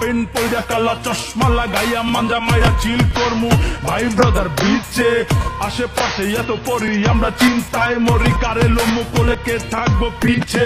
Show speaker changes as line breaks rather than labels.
Pen পইরা কালা চশমা লাগাইয়া মাঞ্জা মাইরা চিল করমু। ভাই ব্রাদার বিচে আশেপাশে এত পরি, আমরা চিন্তায় মরি, কারে লোমু কোলে কে থাকব পিছে?